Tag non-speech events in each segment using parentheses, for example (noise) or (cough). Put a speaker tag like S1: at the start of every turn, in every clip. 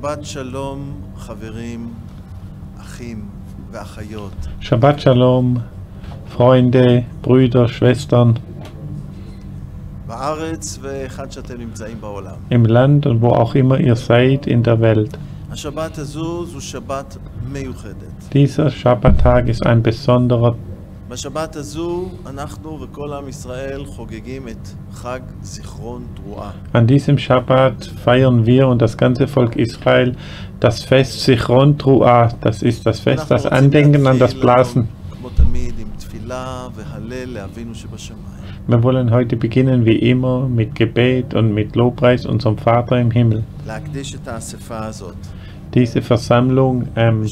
S1: שבת שלום, חברים, אחים ואחיות.
S2: Shabbat Shalom, Freunde, Brüder, Schwestern
S1: בארץ והיכן שאתם נמצאים בעולם.
S2: im Land und wo auch immer ihr seid in der Welt.
S1: השבת הזו זו שבת מיוחדת.
S2: Dieser Schabbattag ist ein besonderer.
S1: בשבת הזו אנחנו וכל עם ישראל חוגגים את חג זיכרון תרועה.
S2: an diesem Schabbat feiern wir und das ganze Volk Israel das Fest Sichron Trua. Das ist das Fest, das Andenken an das Blasen. Wir wollen heute beginnen wie immer mit Gebet und mit Lobpreis unserem Vater im Himmel. Diese Versammlung ähm,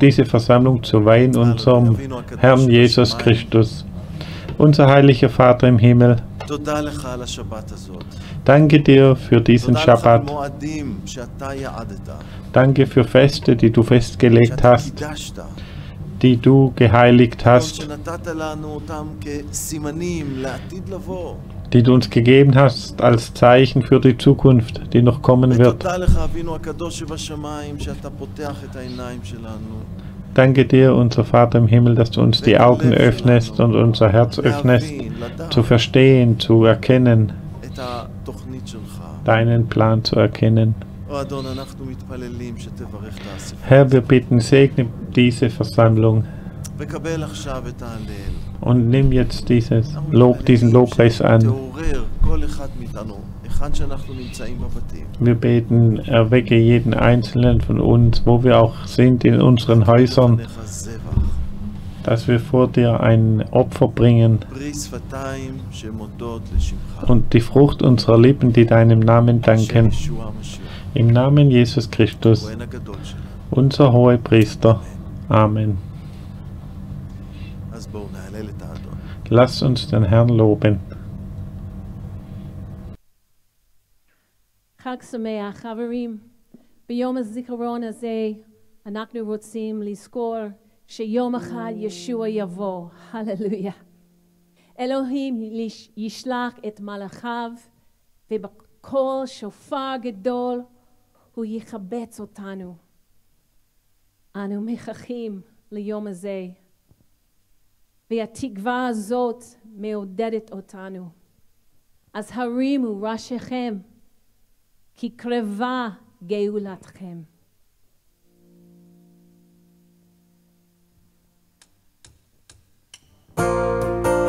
S2: diese Versammlung zu weihen unserem Herrn Jesus Christus. Unser heiliger Vater im Himmel, danke dir für diesen Schabbat. Danke für Feste, die du festgelegt hast, die du geheiligt hast die du uns gegeben hast als Zeichen für die Zukunft, die noch kommen wird. Danke dir, unser Vater im Himmel, dass du uns die Augen öffnest und unser Herz öffnest, zu verstehen, zu erkennen, deinen Plan zu erkennen. Herr, wir bitten, segne diese Versammlung und nimm jetzt dieses Lob, diesen Lobpreis an. Wir beten, erwecke jeden Einzelnen von uns, wo wir auch sind in unseren Häusern, dass wir vor dir ein Opfer bringen und die Frucht unserer Lippen, die deinem Namen danken. Im Namen Jesus Christus, unser hoher Priester. Amen. Lasst uns den Herrn loben.
S3: חג שמח, חברים. ביום הזיכרון הזה אנחנו רוצים לזכור שיום אחד ישוע יבוא, הללויה. אלוהים יש- ישלח את מלאכיו, ובקול שופר גדול הוא יחבץ אותנו. אנו מחכים ליום הזה, והתקווה הזאת מעודדת אותנו. אז הרימו ראשיכם. כי קרבה גאולתכם. הללויה.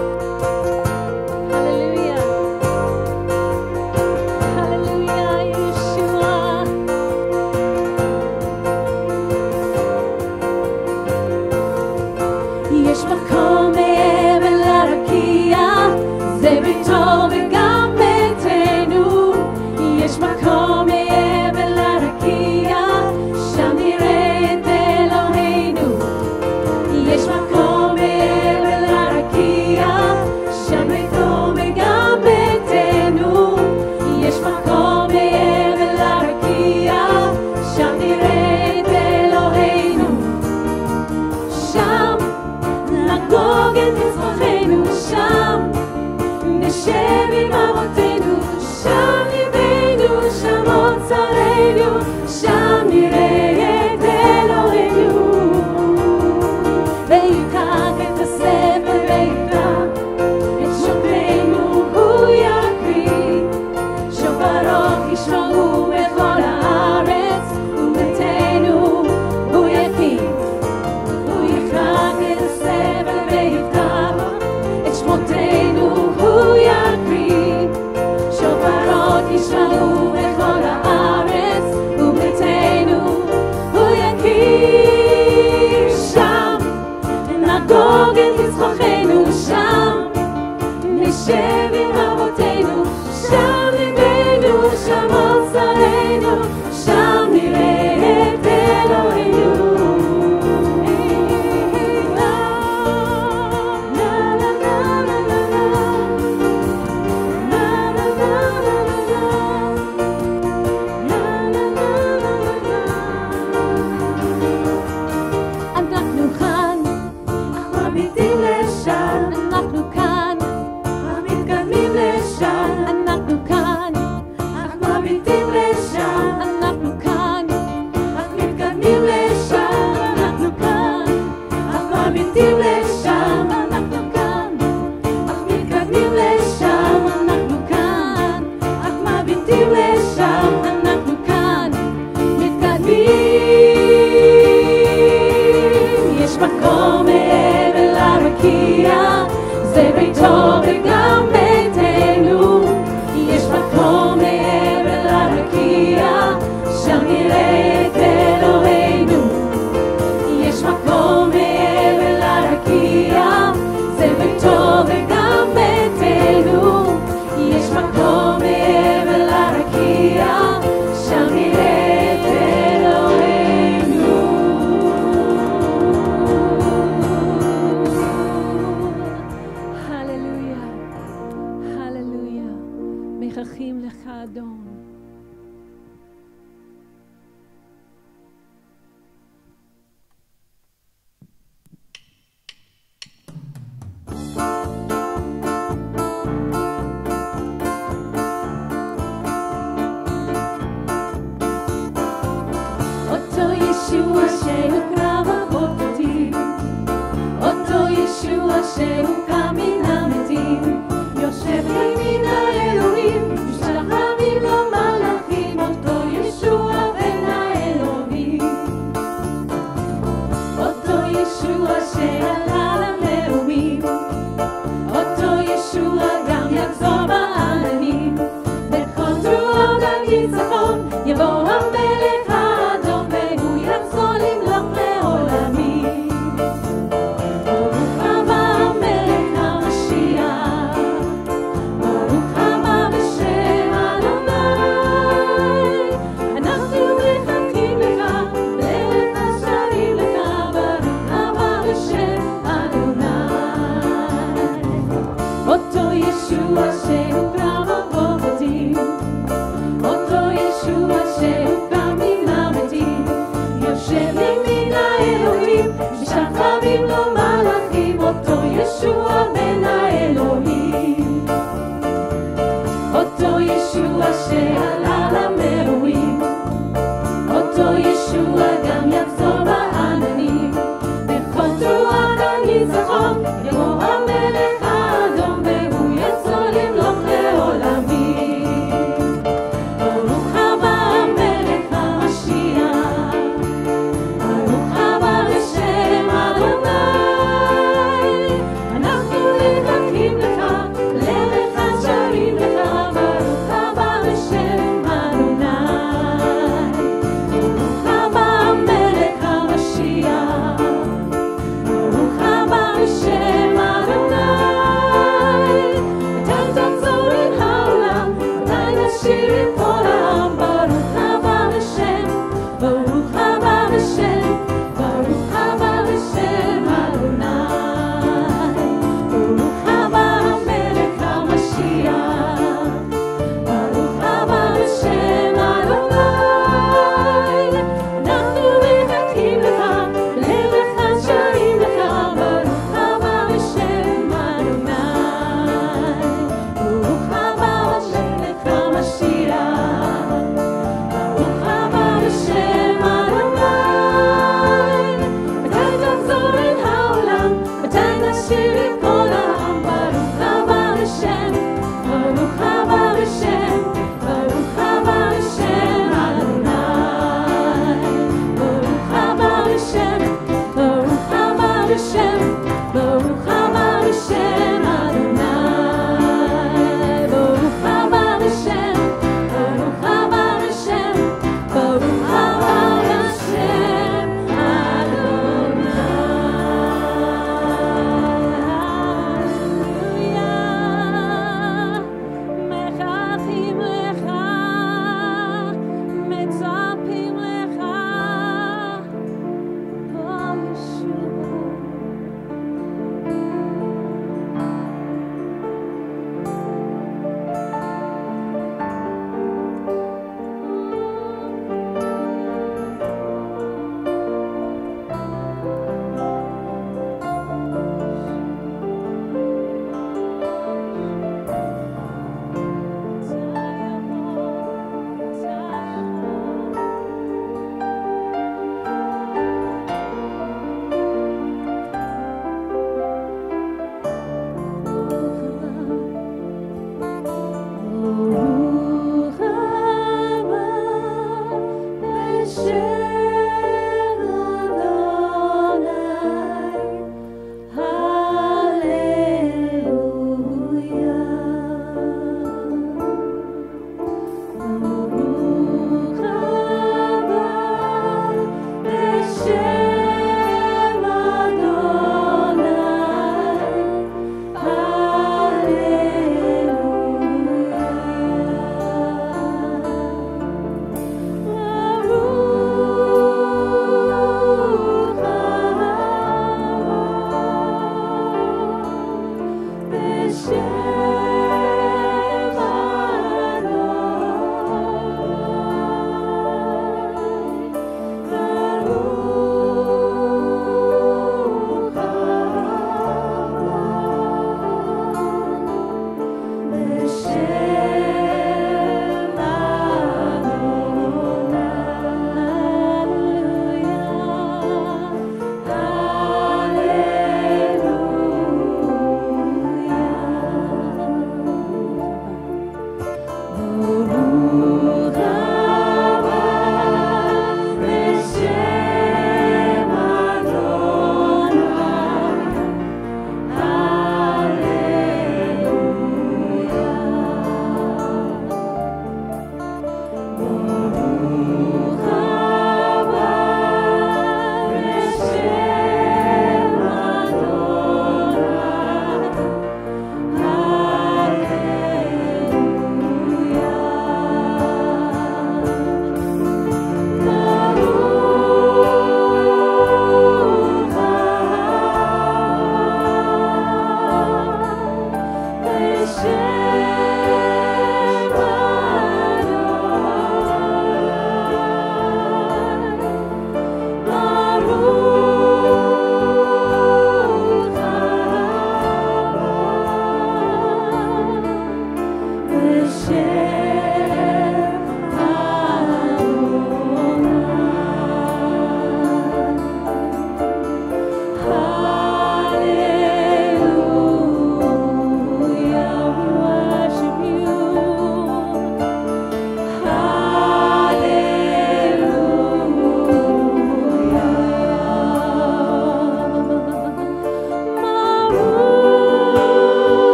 S1: cheiro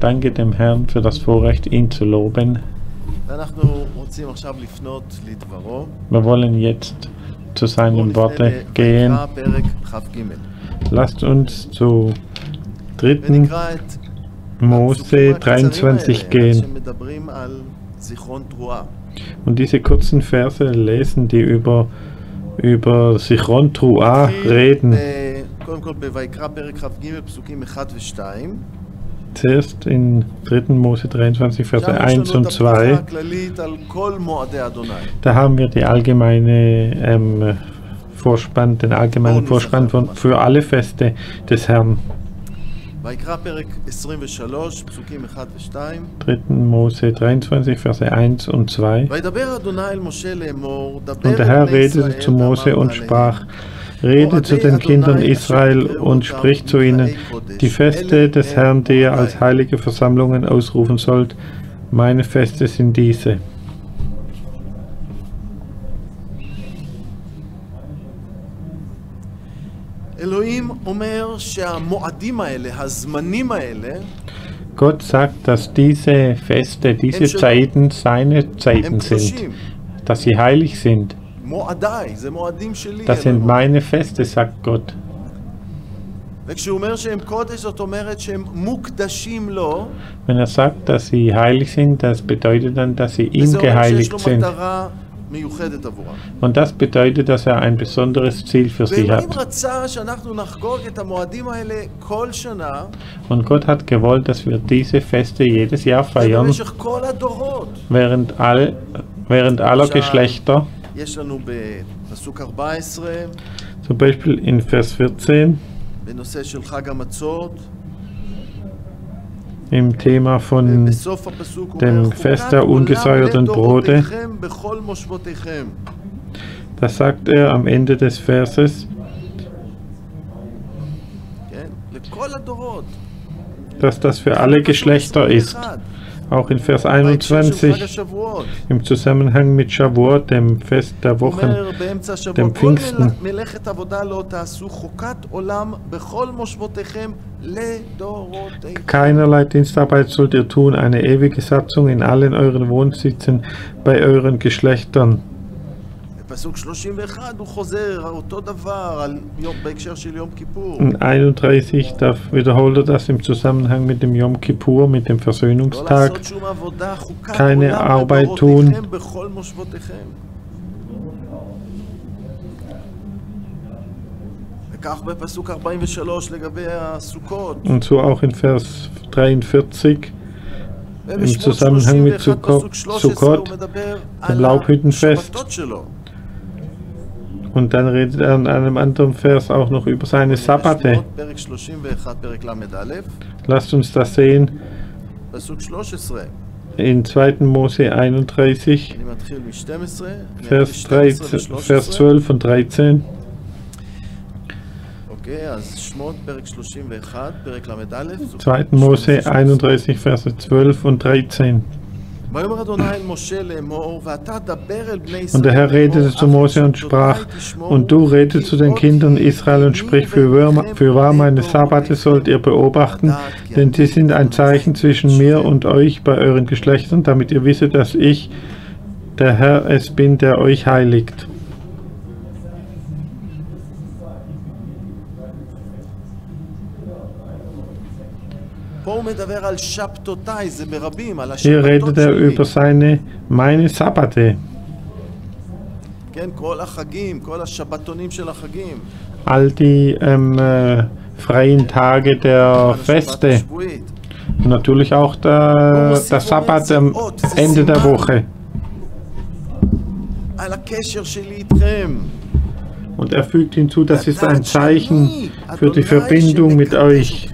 S2: Danke dem Herrn für das Vorrecht, ihn zu loben. Wir wollen jetzt zu seinen Worten gehen. Lasst uns zu 3. Mose 23 gehen. Und diese kurzen Verse lesen, die über, über Sichron
S1: Trua
S2: reden.
S1: ב- קודם כל בויקרא פרק כ"ג פסוקים 1 ו-2.
S2: Zuerst in 3. Mose 23, Verse
S1: שם יש
S2: 1
S1: לנו את
S2: und
S1: הפתיחה
S2: 2.
S1: הכללית על כל מועדי אדוני.
S2: Da haben wir die allgemeine ähm, Vorspann, den allgemeinen
S1: Bonus
S2: Vorspann von, für alle Feste des Herrn.
S1: ויקרא פרק 23, פסוקים 1 ו-2.
S2: 3. Mose 23, Verse 1 und 2.
S1: וידבר אדוני אל משה לאמור, דבר
S2: Und der
S1: אל
S2: Herr
S1: בני
S2: redete
S1: ישראל
S2: zu Mose
S1: ואמרת
S2: und
S1: עליהם,
S2: sprach, Rede zu den Kindern Israel und sprich zu ihnen, die Feste des Herrn, die ihr als heilige Versammlungen ausrufen sollt, meine Feste sind diese. Gott sagt, dass diese Feste, diese Zeiten seine Zeiten sind, dass sie heilig sind. Das sind meine Feste, sagt Gott. Wenn er sagt, dass sie heilig sind, das bedeutet dann, dass sie ihm geheiligt sind. Und das bedeutet, dass er ein besonderes Ziel für sie hat. Und Gott hat gewollt, dass wir diese Feste jedes Jahr feiern, während, all, während aller Geschlechter. Zum Beispiel in Vers 14. Im Thema von dem Fest der ungesäuerten Brote. Da sagt er am Ende des Verses. Dass das für alle Geschlechter ist. Auch in Vers 21 im Zusammenhang mit Shavuot, dem Fest der Wochen, dem Pfingsten. Keinerlei Dienstarbeit sollt ihr tun, eine ewige Satzung in allen euren Wohnsitzen bei euren Geschlechtern.
S1: בפסוק 31 הוא חוזר אותו דבר על יום, בהקשר של יום כיפור.
S2: In 31 da wiederholt er das im Zusammenhang mit dem Yom Kippur, mit dem
S1: לא
S2: Versöhnungstag.
S1: לעשות שום עבודה, חוקת
S2: keine
S1: עולם
S2: Arbeit
S1: לדורותיכם בכל מושבותיכם. וכך בפסוק 43 לגבי הסוכות.
S2: Und so auch in Vers 43
S1: ובשמות
S2: Zusammenhang mit
S1: 31
S2: Sukkot-
S1: פסוק 13 הוא
S2: Sukkot,
S1: מדבר
S2: dem
S1: על
S2: Laubhüttenfest. Und dann redet er in einem anderen Vers auch noch über seine Sabbate. Lasst uns das sehen. In 2. Mose 31, Vers, 13, Vers 12 und 13.
S1: Okay,
S2: 2. Mose 31, Vers 12 und 13. Und der Herr redete zu Mose und sprach, und du redest zu den Kindern Israel und sprich, für wahr meine Sabbate sollt ihr beobachten, denn sie sind ein Zeichen zwischen mir und euch bei euren Geschlechtern, damit ihr wisset, dass ich, der Herr, es bin, der euch heiligt. Hier redet er über seine, meine Sabbate. All die ähm, äh, freien Tage der Feste. Natürlich auch der, der Sabbat am Ende der Woche. Und er fügt hinzu, das ist ein Zeichen für die Verbindung mit euch.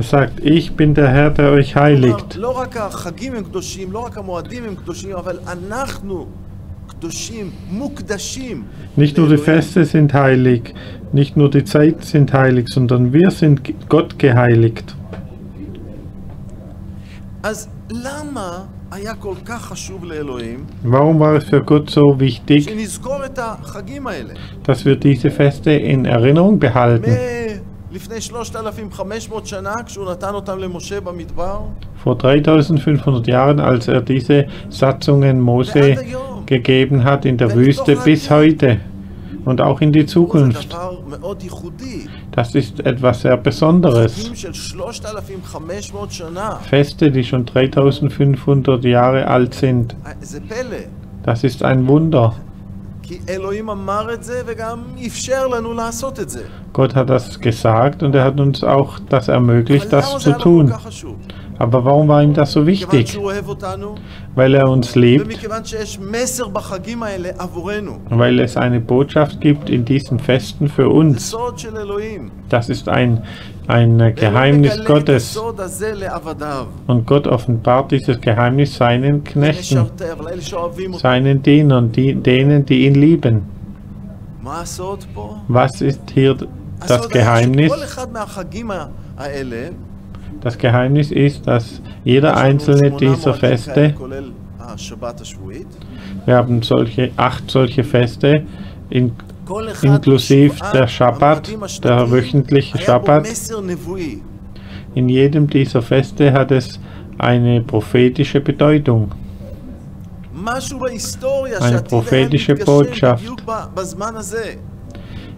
S2: Er sagt, ich bin der Herr, der euch heiligt. Nicht nur die Feste sind heilig, nicht nur die Zeit sind heilig, sondern wir sind Gott geheiligt. Warum war es für Gott so wichtig, dass wir diese Feste in Erinnerung behalten?
S1: מלפני לפני 3,500 שנה, כשהוא נתן אותם למשה במדבר?
S2: Vor 3500 Jahren, als er diese Satzungen Mose
S1: ועד היום.
S2: gegeben hat in der Wüste bis heute und auch in die
S1: זה
S2: Zukunft.
S1: דבר מאוד ייחודי.
S2: Das ist etwas sehr Besonderes.
S1: חגים של 3,500 שנה.
S2: Feste, die schon 3500 Jahre alt sind.
S1: זה פלא.
S2: Das ist ein Wunder. Gott hat das gesagt und er hat uns auch das ermöglicht, das zu tun. Aber warum war ihm das so wichtig? Weil er uns liebt, weil es eine Botschaft gibt in diesen Festen für uns. Das ist ein ein
S1: äh, Geheimnis
S2: Gottes. Und Gott offenbart dieses Geheimnis seinen Knechten, seinen Dienern, die, denen, die ihn lieben. Was ist hier das Geheimnis? Das Geheimnis ist, dass jeder einzelne dieser Feste, wir haben solche, acht solche Feste, in inklusive der
S1: Schabbat,
S2: der wöchentliche
S1: Schabbat.
S2: In jedem dieser Feste hat es eine prophetische Bedeutung, eine prophetische Botschaft,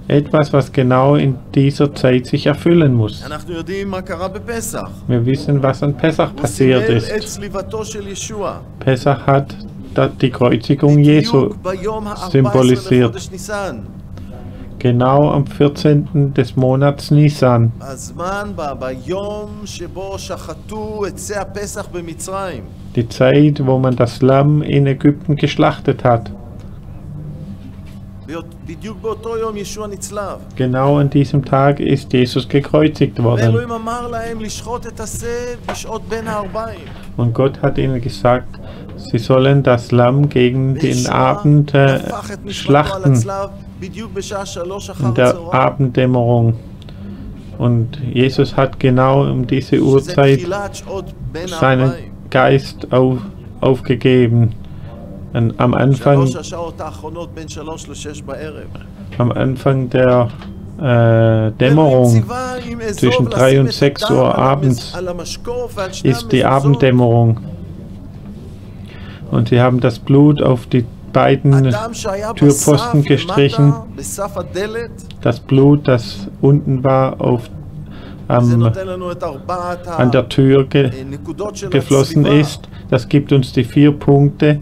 S2: etwas, was genau in dieser Zeit sich erfüllen muss. Wir wissen, was an Pessach passiert ist. Pessach hat die Kreuzigung Jesu symbolisiert. Genau am 14. des Monats Nisan. Die Zeit, wo man das Lamm in Ägypten geschlachtet hat. Genau an diesem Tag ist Jesus gekreuzigt worden. Und Gott hat ihnen gesagt, sie sollen das Lamm gegen den Abend äh, schlachten, in der Abenddämmerung. Und Jesus hat genau um diese Uhrzeit seinen Geist auf, aufgegeben. An, am Anfang, am Anfang der äh, Dämmerung zwischen 3 und 6 Uhr abends ist die Abenddämmerung. Und sie haben das Blut auf die beiden Türpfosten gestrichen. Das Blut, das unten war, auf,
S1: ähm,
S2: an der Tür ge geflossen ist. Das gibt uns die vier Punkte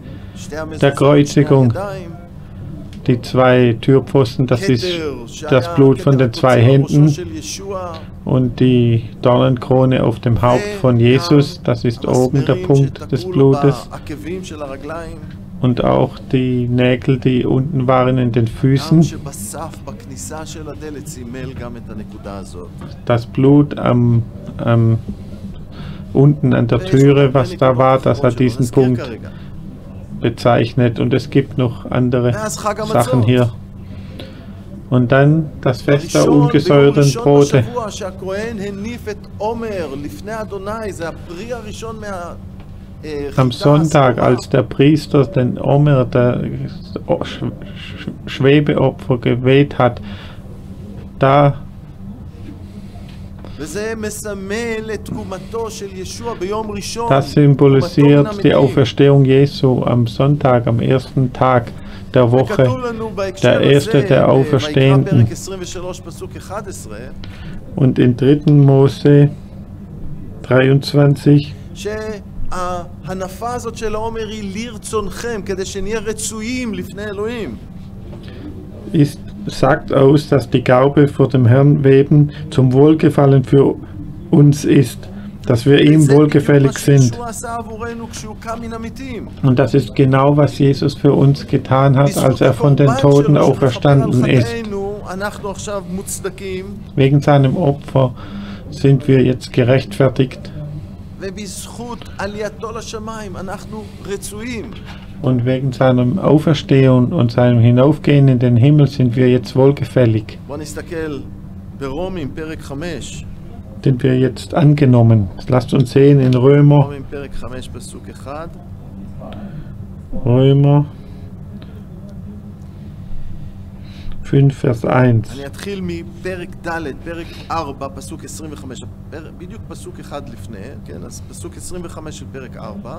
S2: der Kreuzigung. Die zwei Türpfosten, das ist das Blut von den zwei Händen. Und die Dornenkrone auf dem Haupt von Jesus, das ist oben der Punkt des Blutes. Und auch die Nägel, die unten waren in den Füßen. Das Blut am, am unten an der Türe, was da war, das hat diesen Punkt bezeichnet und es gibt noch andere Sachen hier. Und dann das Fest der ungesäuerten Brote. Am Sonntag, als der Priester den Omer, der Schwebeopfer, geweht hat, da das symbolisiert die Auferstehung Jesu am Sonntag, am ersten Tag der Woche, der erste der Auferstehenden. Und in 3. Mose 23 ist sagt aus, dass die Gaube vor dem Herrn weben zum Wohlgefallen für uns ist, dass wir ihm wohlgefällig sind. Und das ist genau, was Jesus für uns getan hat, als er von den Toten auferstanden ist. Wegen seinem Opfer sind wir jetzt gerechtfertigt
S1: ובזכות עלייתו לשמיים אנחנו רצויים.
S2: Und wegen seinem Auferstehen und seinem Hinaufgehen in den Himmel sind wir jetzt wohlgefällig.
S1: בואו נסתכל ברומים, פרק 5.
S2: Sind wir jetzt angenommen. Lasst uns sehen in Römer,
S1: רומים, פרק 5, פסוק 1.
S2: Römer 5, Vers 1.
S1: אני אתחיל מפרק ד', פרק 4, פסוק 25, פר- בדיוק פסוק אחד לפני, כן? אז פסוק 25 של פרק 4.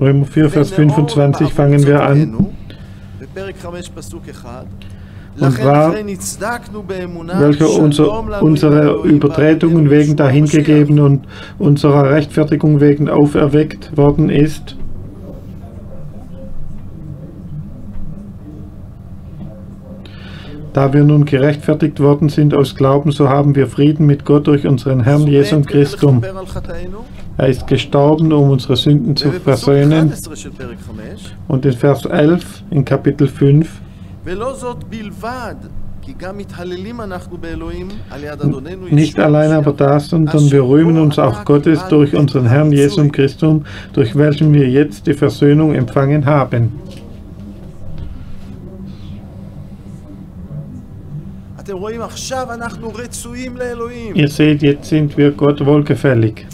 S2: Römer 4, Vers 25 fangen wir an. Und war, welcher unser, unsere Übertretungen wegen dahingegeben und unserer Rechtfertigung wegen auferweckt worden ist, Da wir nun gerechtfertigt worden sind aus Glauben, so haben wir Frieden mit Gott durch unseren Herrn Jesus Christum. Er ist gestorben, um unsere Sünden zu versöhnen. Und in Vers 11 in Kapitel 5 nicht allein aber das, sondern wir rühmen uns auch Gottes durch unseren Herrn Jesus Christum, durch welchen wir jetzt die Versöhnung empfangen haben. Ihr seht, jetzt sind wir Gott wohlgefällig.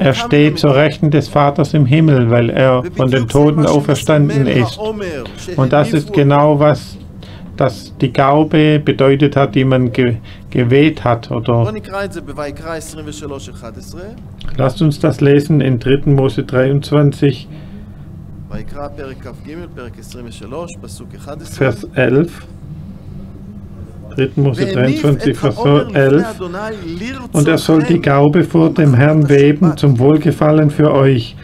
S2: Er steht zur Rechten des Vaters im Himmel, weil er von den Toten auferstanden ist. Und das ist genau, was das die Gaube bedeutet hat, die man ge geweht hat. Oder Lasst uns das lesen in 3. Mose 23,
S1: ויקרא פרק כ"ג, פרק 23, פסוק 11.
S2: Vers 11. 3. Mose
S1: והניף
S2: 23,
S1: את
S2: Vers
S1: העומר לפני
S2: 11.
S1: אדוני
S2: Und er soll die
S1: לרצונכם.
S2: Gaube vor dem Herrn weben zum Wohlgefallen für euch.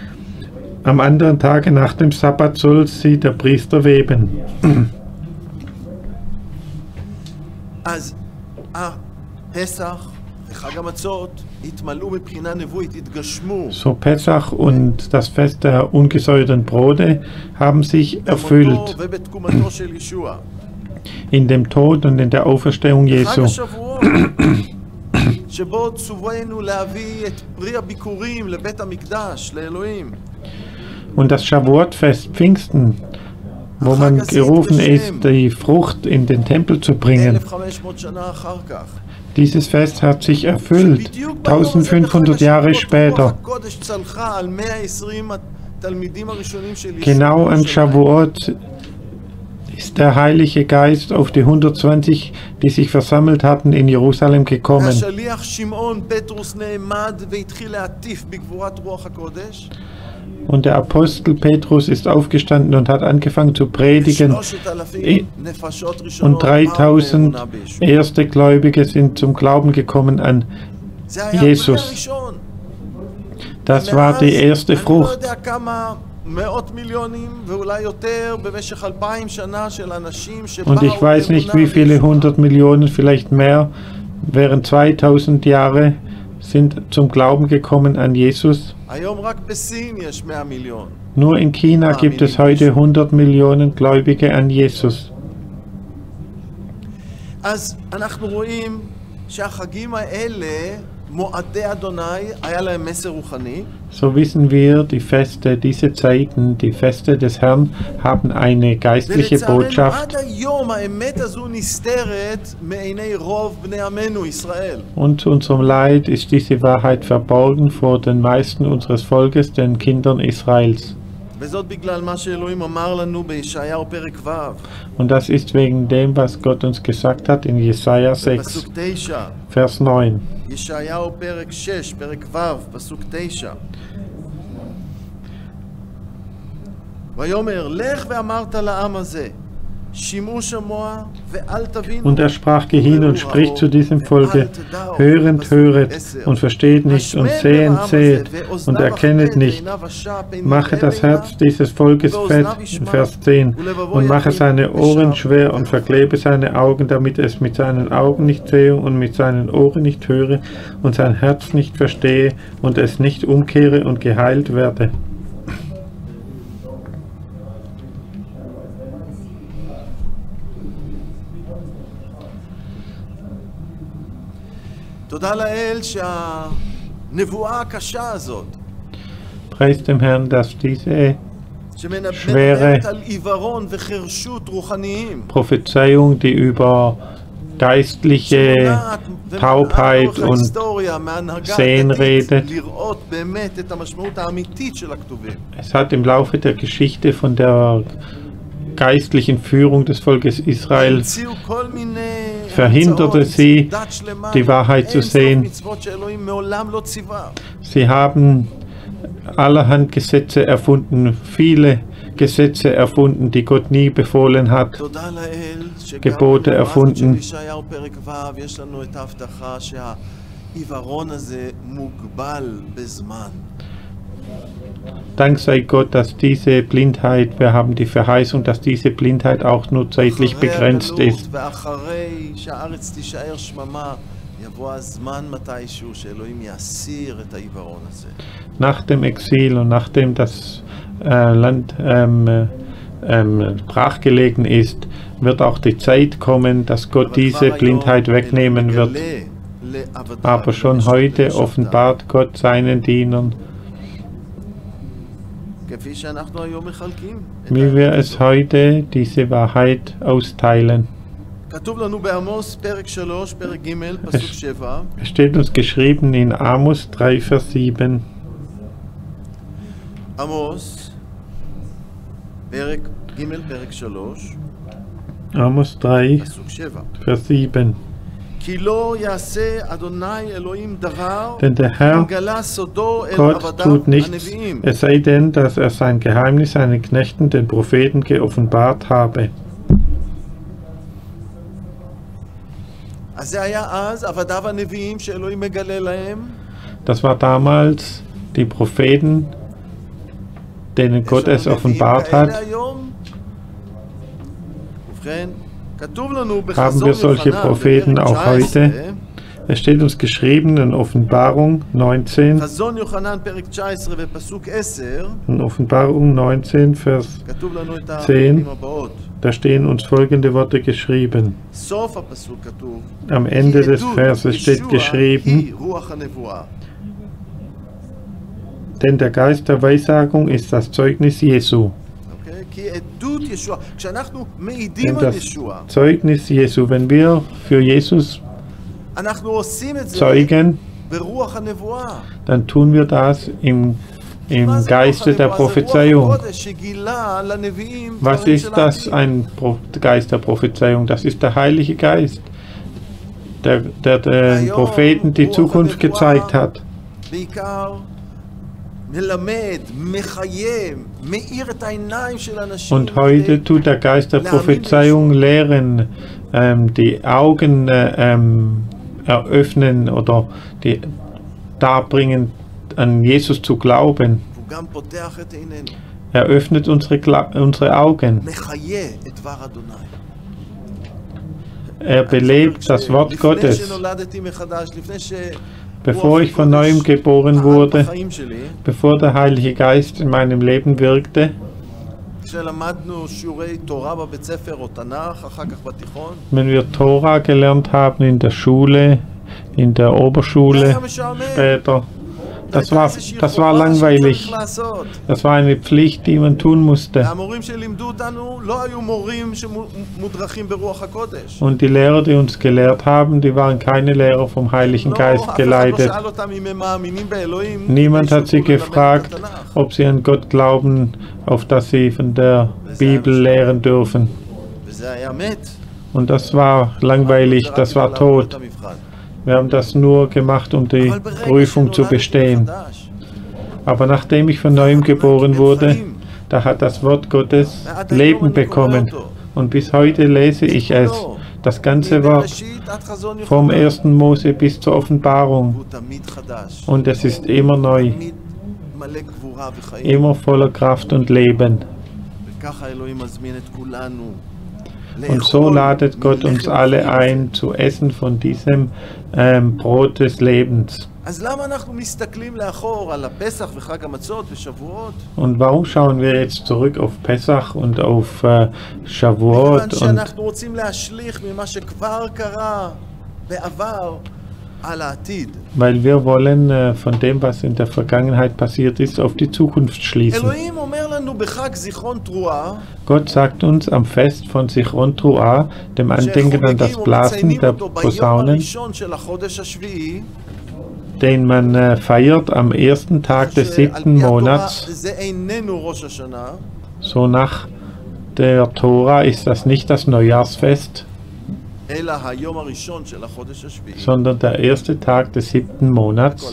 S2: Am anderen Tage nach dem Sabbat soll sie der Priester weben.
S1: אז הפסח וחג המצות
S2: so Pesach und das Fest der ungesäuerten Brote haben sich erfüllt. in dem Tod und in der Auferstehung Jesu. Und das Shavuot-Fest Pfingsten, wo man gerufen ist, die Frucht in den Tempel zu bringen. Dieses Fest hat sich erfüllt, 1500 Jahre später. Genau an Shavuot ist der Heilige Geist auf die 120, die sich versammelt hatten, in Jerusalem gekommen. Und der Apostel Petrus ist aufgestanden und hat angefangen zu predigen. Und 3000 erste Gläubige sind zum Glauben gekommen an Jesus. Das war die erste Frucht. Und ich weiß nicht, wie viele hundert Millionen, vielleicht mehr, während 2000 Jahre sind zum Glauben gekommen an Jesus. Nur in China gibt es heute 100 Millionen Gläubige an Jesus. So wissen wir, die Feste, diese Zeiten, die Feste des Herrn haben eine geistliche Botschaft. Und zu unserem Leid ist diese Wahrheit verborgen vor den meisten unseres Volkes, den Kindern Israels.
S1: וזאת בגלל מה שאלוהים אמר לנו בישעיהו פרק ו',
S2: Und das ist wegen dem, was Gott uns gesagt hat in Jesaja 6,
S1: פסוק 9,
S2: Vers 9.
S1: ישעיהו פרק 6, פרק ו', פסוק 9. ויאמר, לך ואמרת לעם הזה,
S2: und er sprach, geh hin und sprich zu diesem Volke, hörend hörend und versteht nicht und sehend seht und erkennet nicht. Mache das Herz dieses Volkes fett, Vers 10, und mache seine Ohren schwer und verklebe seine Augen, damit es mit seinen Augen nicht sehe und mit seinen Ohren nicht höre und sein Herz nicht verstehe und es nicht umkehre und geheilt werde.
S1: תודה לאל שהנבואה הקשה הזאת,
S2: Preis dem Herrn, dass diese
S1: שמדברת על עיוורון וחרשות רוחניים,
S2: Prophezeiung, die über geistliche Taubheit und Sehen redet. Es hat im Laufe der Geschichte von der geistlichen Führung des Volkes Israel verhinderte sie, die Wahrheit zu sehen. Sie haben allerhand Gesetze erfunden, viele Gesetze erfunden, die Gott nie befohlen hat, Gebote erfunden. Dank sei Gott, dass diese Blindheit, wir haben die Verheißung, dass diese Blindheit auch nur zeitlich begrenzt ist. Nach dem Exil und nachdem das äh, Land ähm, ähm, brachgelegen ist, wird auch die Zeit kommen, dass Gott diese Blindheit wegnehmen wird. Aber schon heute offenbart Gott seinen Dienern, wie wir es heute diese Wahrheit austeilen. Es steht uns geschrieben in Amos 3, Vers 7. Amos, Amos 3, Vers 7. Denn der Herr Gott tut nichts, es sei denn, dass er sein Geheimnis seinen Knechten, den Propheten, geoffenbart habe. Das war damals die Propheten, denen Gott es offenbart hat. Haben wir solche Propheten auch heute? Es steht uns geschrieben in Offenbarung 19. In Offenbarung 19, Vers 10. Da stehen uns folgende Worte geschrieben. Am Ende des Verses steht geschrieben, denn der Geist der Weissagung ist das Zeugnis Jesu. Denn das Zeugnis Jesu, wenn wir für Jesus zeugen, dann tun wir das im, im Geiste der Prophezeiung. Was ist das, ein Geist der Prophezeiung? Das ist der Heilige Geist, der, der den Propheten die Zukunft gezeigt hat. Und heute tut der Geist der Prophezeiung lehren, ähm, die Augen äh, ähm, eröffnen oder die darbringen, an Jesus zu glauben. Er öffnet unsere, unsere Augen. Er belebt das Wort Gottes. Bevor ich von neuem geboren wurde, bevor der Heilige Geist in meinem Leben wirkte, wenn wir Tora gelernt haben in der Schule, in der Oberschule, später, das war, das war langweilig. Das war eine Pflicht, die man tun musste. Und die Lehrer, die uns gelehrt haben, die waren keine Lehrer vom Heiligen Geist geleitet. Niemand hat sie gefragt, ob sie an Gott glauben, auf das sie von der Bibel lehren dürfen. Und das war langweilig, das war tot. Wir haben das nur gemacht, um die Prüfung zu bestehen. Aber nachdem ich von neuem geboren wurde, da hat das Wort Gottes Leben bekommen. Und bis heute lese ich es, das ganze Wort, vom 1. Mose bis zur Offenbarung. Und es ist immer neu, immer voller Kraft und Leben. Und so ladet Gott uns alle ein, zu essen von diesem ähm, Brot des Lebens. Und warum schauen wir jetzt zurück auf Pesach und auf äh, Shavuot? Und weil wir wollen äh, von dem, was in der Vergangenheit passiert ist, auf die Zukunft schließen. Gott sagt uns am Fest von Sichron Truah, dem Andenken an das Blasen der Posaunen, den man äh, feiert am ersten Tag des siebten Monats. So nach der Tora ist das nicht das Neujahrsfest, sondern der erste Tag des siebten Monats.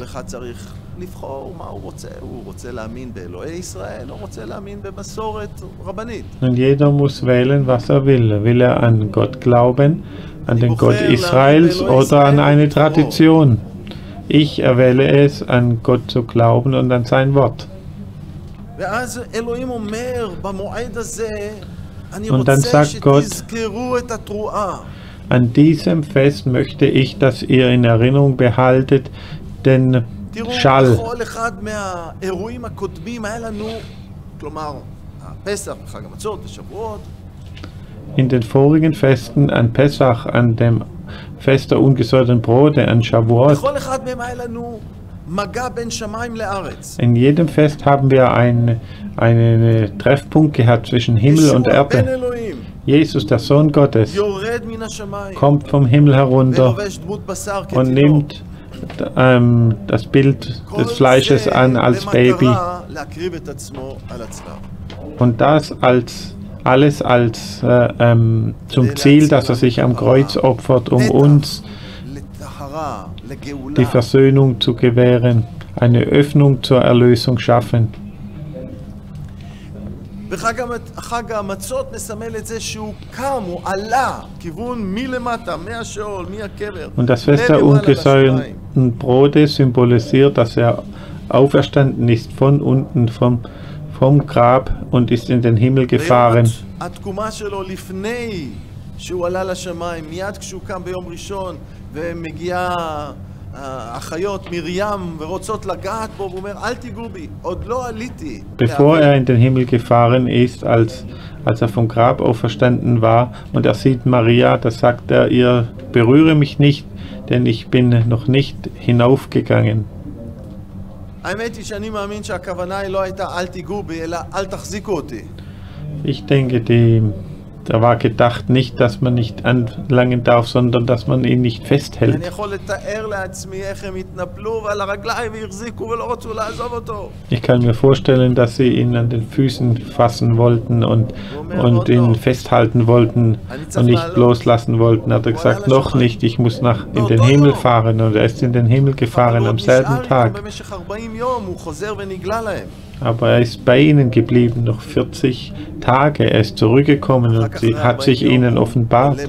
S2: Und jeder muss wählen, was er will. Will er an Gott glauben, an den Gott Israels oder an eine Tradition? Ich erwähle es, an Gott zu glauben und an sein Wort. Und dann sagt Gott, an diesem Fest möchte ich, dass ihr in Erinnerung behaltet den Schall. In den vorigen Festen an Pessach, an dem Fest der ungesäuerten Brote, an Shavuot, in jedem Fest haben wir einen, einen Treffpunkt gehabt zwischen Himmel und Erde. Jesus, der Sohn Gottes, kommt vom Himmel herunter und nimmt ähm, das Bild des Fleisches an als Baby. Und das als alles als äh, ähm, zum Ziel, dass er sich am Kreuz opfert, um uns die Versöhnung zu gewähren, eine Öffnung zur Erlösung schaffen.
S1: וחג המת- חג המצות מסמל את זה שהוא קם, הוא עלה, כיוון מלמטה, מהשאול, מהקבר.
S2: Und das Fest der
S1: למעלה לשמיים.
S2: ungesäuerten Brote symbolisiert, dass er auferstanden ist von unten vom, vom Grab und ist in den Himmel gefahren.
S1: ביום התקומה שלו לפני שהוא עלה לשמיים, מיד כשהוא קם ביום ראשון ומגיעה
S2: Bevor er in den Himmel gefahren ist, als, als er vom Grab auferstanden war und er sieht Maria, da sagt er ihr, berühre mich nicht, denn ich bin noch nicht hinaufgegangen. Ich denke, die da war gedacht nicht, dass man nicht anlangen darf, sondern dass man ihn nicht festhält. Ich kann mir vorstellen, dass sie ihn an den Füßen fassen wollten und, und ihn festhalten wollten und nicht loslassen wollten. Hat er gesagt, noch nicht, ich muss nach in den Himmel fahren. Und er ist in den Himmel gefahren am selben Tag aber er ist bei ihnen geblieben, noch 40 Tage. Er ist zurückgekommen und sie hat sich ihnen offenbart.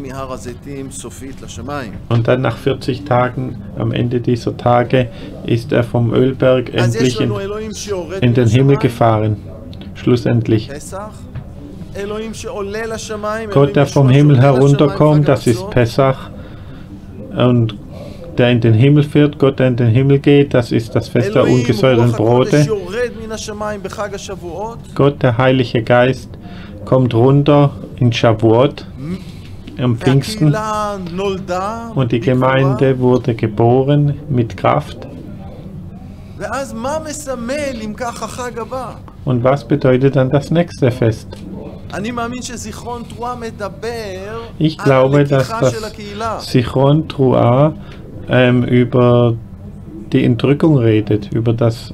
S2: Und dann nach 40 Tagen, am Ende dieser Tage, ist er vom Ölberg endlich in, in den Himmel gefahren. Schlussendlich. Gott, der vom Himmel herunterkommt, das ist Pesach. Und der in den Himmel fährt, Gott, der in den Himmel geht, das ist das Fest der ungesäuerten Brote. Gott, der Heilige Geist, kommt runter in Shavuot am Pfingsten. und die Gemeinde wurde geboren mit Kraft. Und was bedeutet dann das nächste Fest? Ich glaube, dass das Sichron Trua ähm, über die Entrückung redet, über das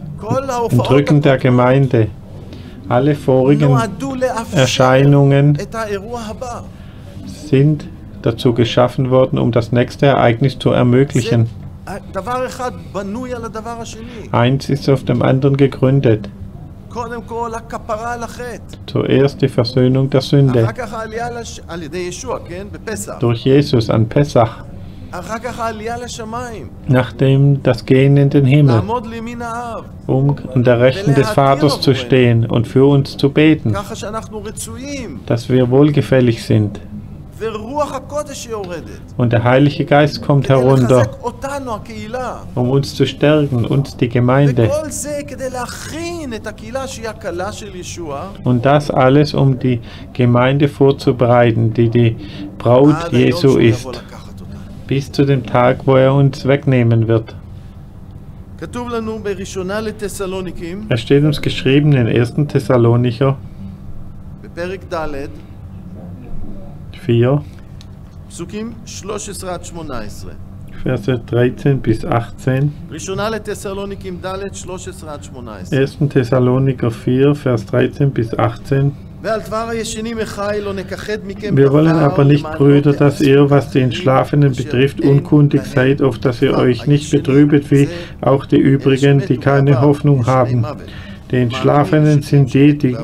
S1: im
S2: Drücken der Gemeinde. Alle vorigen Erscheinungen sind dazu geschaffen worden, um das nächste Ereignis zu ermöglichen. Eins ist auf dem anderen gegründet. Zuerst die Versöhnung der Sünde. Durch Jesus an Pessach
S1: nach
S2: dem das Gehen in den Himmel, um an der Rechten des Vaters zu stehen und für uns zu beten, dass wir wohlgefällig sind. Und der Heilige Geist kommt herunter, um uns zu stärken, und die Gemeinde. Und das alles, um die Gemeinde vorzubereiten, die die Braut Jesu ist bis zu dem Tag, wo er uns wegnehmen wird. Es steht uns geschrieben in 1. Thessalonicher 4, Verse 13 bis
S1: 18.
S2: 1. Thessaloniker 4, Vers 13 bis 18. Wir wollen aber nicht, Brüder, dass ihr, was den
S1: Schlafenden
S2: betrifft, unkundig seid, auf dass ihr euch nicht betrübet, wie auch die übrigen, die keine Hoffnung haben. Den Schlafenden sind die, die,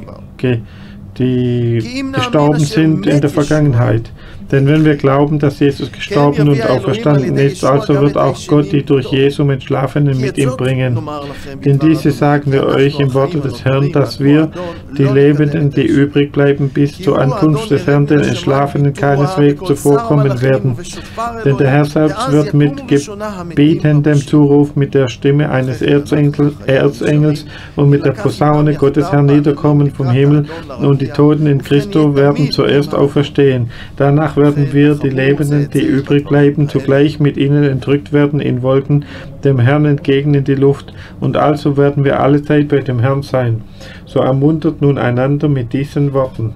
S2: die gestorben sind in der Vergangenheit. Denn wenn wir glauben, dass Jesus gestorben und auferstanden ist, also wird auch Gott die durch Jesu Entschlafenen mit ihm bringen. Denn diese sagen wir euch im Worte des Herrn, dass wir, die Lebenden, die übrig bleiben, bis zur Ankunft des Herrn, den Entschlafenen, keineswegs zuvorkommen werden. Denn der Herr selbst wird mit
S1: gebietendem
S2: Zuruf, mit der Stimme eines Erzengel, Erzengels und mit der Posaune Gottes Herrn niederkommen vom Himmel und die Toten in Christo werden zuerst auferstehen. Danach werden wir, die Lebenden, die übrig bleiben, zugleich mit ihnen entrückt werden in Wolken, dem Herrn entgegen in die Luft, und also werden wir alle Zeit bei dem Herrn sein. So ermuntert nun einander mit diesen Worten.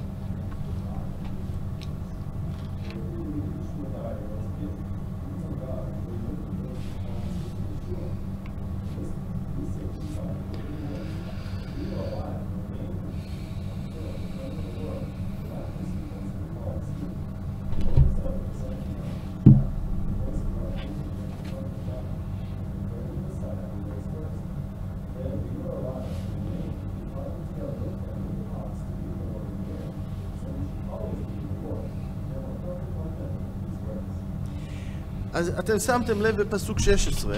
S1: אז אתם שמתם לב בפסוק 16,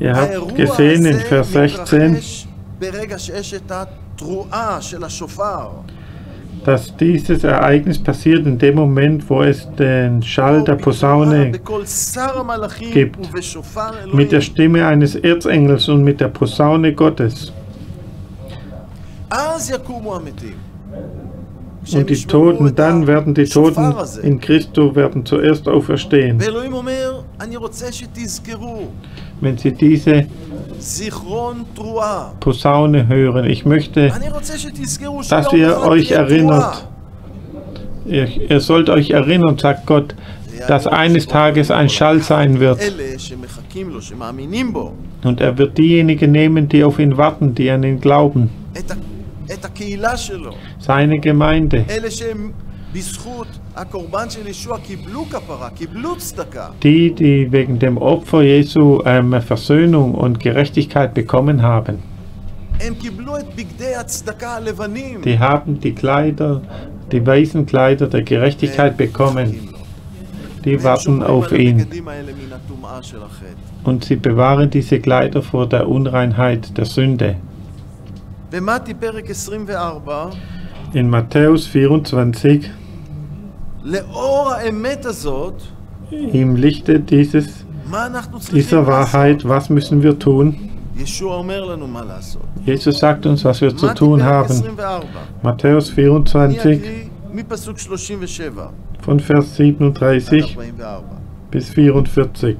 S2: Ihr habt
S1: האירוע
S2: gesehen in
S1: הזה
S2: Vers 16,
S1: מתרחש ברגע שיש את התרועה של השופר.
S2: dass dieses Ereignis passiert in dem Moment, wo es den Schall der Posaune
S1: בקול שר המלאכים
S2: gibt,
S1: ובשופר
S2: mit der
S1: אלוהים.
S2: Stimme eines Erzengels und mit der Posaune Gottes. Und die Toten, dann werden die Toten in Christo werden zuerst auferstehen. Wenn sie diese Posaune hören, ich möchte, dass ihr euch erinnert. Ihr, ihr sollt euch erinnern, sagt Gott, dass eines Tages ein Schall sein wird. Und er wird diejenigen nehmen, die auf ihn warten, die an ihn glauben seine Gemeinde, die, die wegen dem Opfer Jesu ähm, Versöhnung und Gerechtigkeit bekommen haben. Die haben die Kleider, die weißen Kleider der Gerechtigkeit bekommen. Die warten auf ihn. Und sie bewahren diese Kleider vor der Unreinheit der Sünde
S1: במתי פרק 24,
S2: In Matthäus 24,
S1: לאור האמת הזאת,
S2: im Lichte dieses,
S1: מה אנחנו צריכים
S2: dieser Wahrheit, was müssen wir tun?
S1: ישוע אומר לנו מה לעשות.
S2: Jesus sagt uns, was wir zu
S1: מתי
S2: tun
S1: פרק
S2: haben.
S1: 24,
S2: Matthäus
S1: אני
S2: 24,
S1: אקריא מפסוק 37
S2: von Vers 37
S1: עד 44.
S2: bis 44.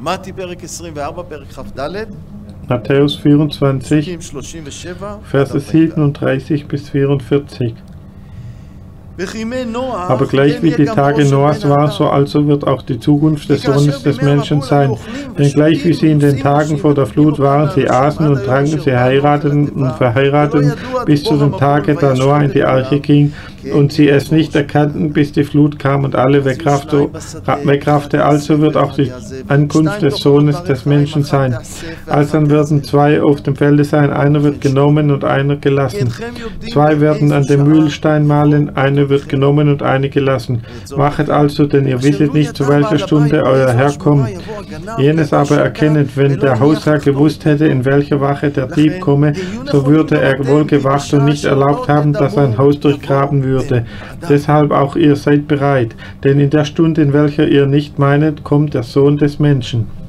S1: מתי פרק 24, פרק כ"ד,
S2: Matthäus 24,
S1: Verses 37
S2: bis 44. Aber gleich wie die Tage Noahs war, so also wird auch die Zukunft des Sohnes des Menschen sein. Denn gleich wie sie in den Tagen vor der Flut waren, sie aßen und tranken, sie heirateten und verheirateten, bis zu dem Tage, da Noah in die Arche ging, und sie es nicht erkannten, bis die Flut kam und alle wegraffte. Also wird auch die Ankunft des Sohnes des Menschen sein. Als dann werden zwei auf dem Felde sein, einer wird genommen und einer gelassen. Zwei werden an dem Mühlstein malen, einer wird genommen und eine gelassen. Machet also, denn ihr wisset nicht, zu welcher Stunde euer Herr kommt. Jenes aber erkennet, wenn der Hausherr gewusst hätte, in welcher Wache der Dieb komme, so würde er wohl gewacht und nicht erlaubt haben, dass sein Haus durchgraben würde. Deshalb auch ihr seid bereit, denn in der Stunde, in welcher ihr nicht meinet, kommt der Sohn des Menschen.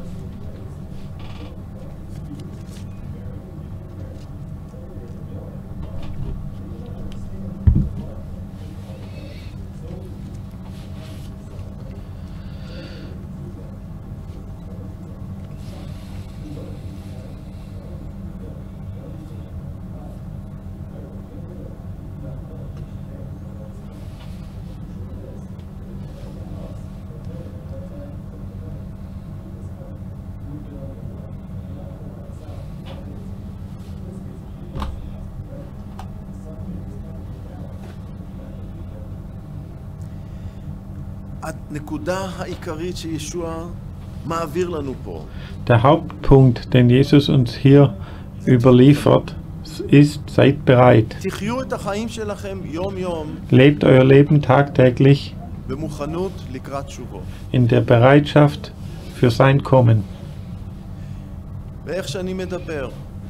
S2: Der Hauptpunkt, den Jesus uns hier überliefert, ist, seid bereit. Lebt euer Leben tagtäglich in der Bereitschaft für sein Kommen.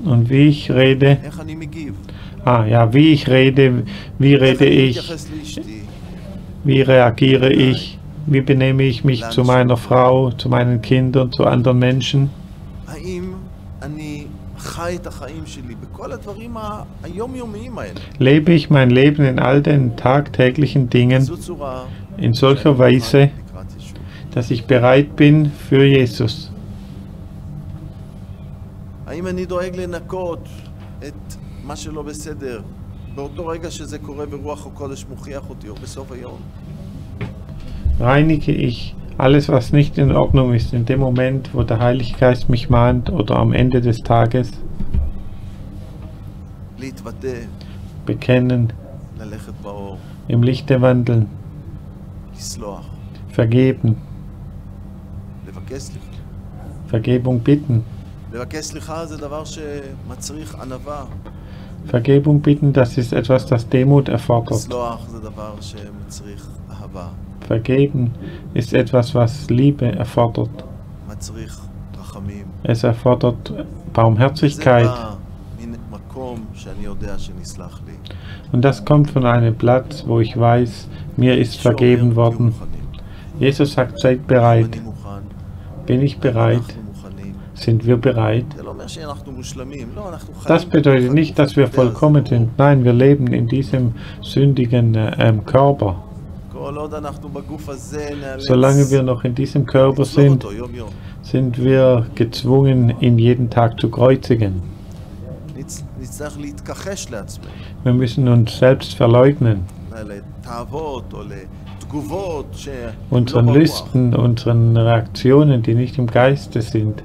S2: Und wie ich rede, ah ja, wie ich rede, wie rede ich, wie reagiere ich, wie benehme ich mich zu meiner Frau, zu meinen Kindern, zu anderen Menschen? Lebe ich mein Leben in all den tagtäglichen Dingen in solcher Weise, dass ich bereit bin für Jesus? reinige ich alles, was nicht in Ordnung ist, in dem Moment, wo der Heilige Geist mich mahnt oder am Ende des Tages bekennen, im Lichte wandeln, vergeben, Vergebung bitten. Vergebung bitten, das ist etwas, das Demut erfordert. Vergeben ist etwas, was Liebe erfordert. Es erfordert Barmherzigkeit. Und das kommt von einem Platz, wo ich weiß, mir ist vergeben worden. Jesus sagt, seid bereit. Bin ich bereit? Sind wir bereit? Das bedeutet nicht, dass wir vollkommen sind. Nein, wir leben in diesem sündigen äh, ähm, Körper. Solange wir noch in diesem Körper
S1: לצלוב
S2: sind,
S1: אותו יום-יום.
S2: sind wir gezwungen, ihn jeden Tag zu kreuzigen.
S1: נצ- נצטרך להתכחש לעצמנו,
S2: Wir müssen uns selbst verleugnen,
S1: לתאוות או לתגובות שהן לא
S2: unseren
S1: ברוח.
S2: Lüsten, unseren Reaktionen, die nicht im Geiste sind.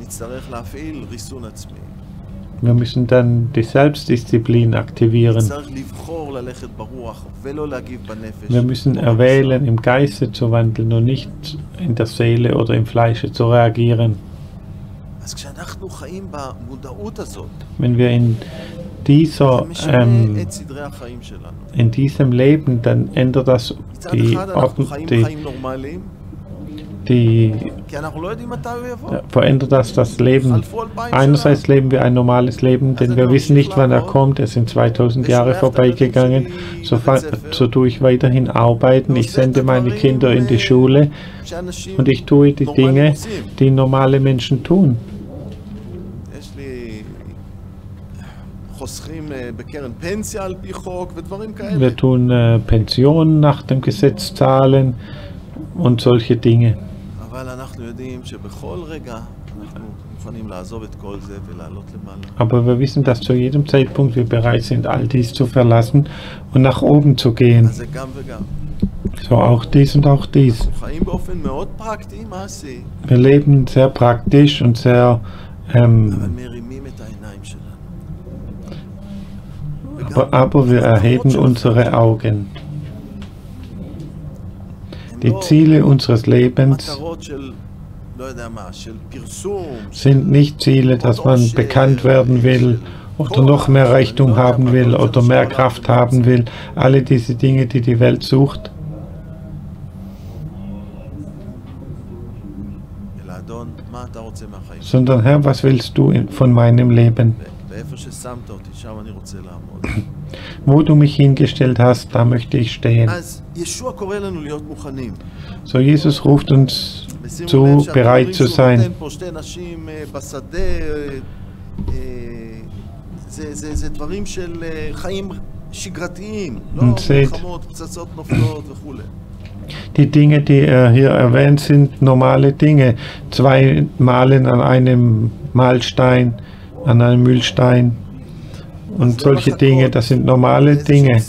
S1: נצטרך להפעיל ריסון עצמי.
S2: Wir müssen dann die Selbstdisziplin aktivieren. Wir müssen erwählen, im Geiste zu wandeln und nicht in der Seele oder im Fleische zu reagieren. Wenn wir in dieser, ähm, in diesem Leben, dann ändert das die, Ordnung, die die verändert das das Leben. Einerseits leben wir ein normales Leben, denn wir wissen nicht, wann er kommt. Es sind 2000 Jahre vorbeigegangen. So, so tue ich weiterhin arbeiten. Ich sende meine Kinder in die Schule und ich tue die Dinge, die normale Menschen tun. Wir tun äh, Pensionen nach dem Gesetz zahlen und solche Dinge.
S1: אבל אנחנו יודעים שבכל רגע אנחנו מוכנים לעזוב את כל זה ולעלות למעלה.
S2: Aber wir wissen, dass zu jedem Zeitpunkt wir bereit sind, all dies zu verlassen und nach oben zu gehen.
S1: אז זה גם וגם.
S2: So auch dies und auch dies.
S1: אנחנו חיים באופן מאוד פרקטי, מעשי,
S2: Wir leben sehr praktisch und sehr
S1: אבל
S2: ähm,
S1: מרימים את העיניים שלנו. וגם
S2: Aber, aber wir erheben
S1: המטרות
S2: unsere Augen. Die Ziele unseres Lebens sind nicht Ziele, dass man bekannt werden will oder noch mehr Reichtum haben will oder mehr Kraft haben will. Alle diese Dinge, die die Welt sucht. Sondern Herr, was willst du von meinem Leben? Wo du mich hingestellt hast, da möchte ich stehen. So Jesus ruft uns zu, bereit zu sein. Und seht, die Dinge, die er hier erwähnt, sind normale Dinge. Zwei Malen an einem Mahlstein, an einem Mühlstein und solche Dinge, das sind normale Dinge.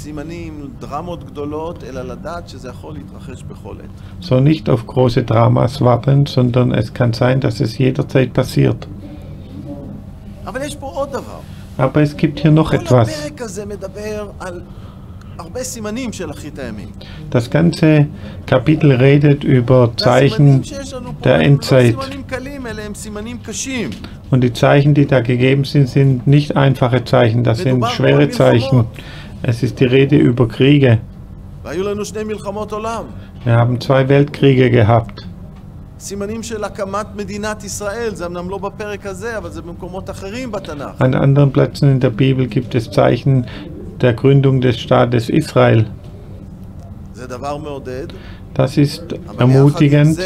S2: So nicht auf große Dramas warten, sondern es kann sein, dass es jederzeit passiert. Aber es gibt hier noch etwas. Das ganze Kapitel redet über Zeichen der Endzeit. Und die Zeichen, die da gegeben sind, sind nicht einfache Zeichen, das sind schwere Zeichen. Es ist die Rede über Kriege. Wir haben zwei Weltkriege gehabt. An anderen Plätzen in der Bibel gibt es Zeichen der Gründung des Staates Israel. Das ist ermutigend.